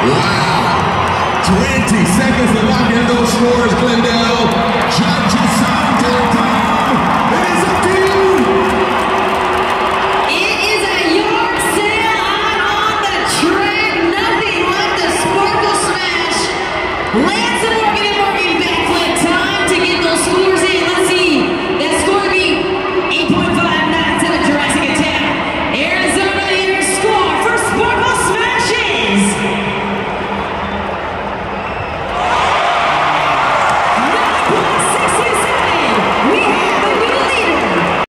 Wow. 20 seconds to lock in those scores, Glendale.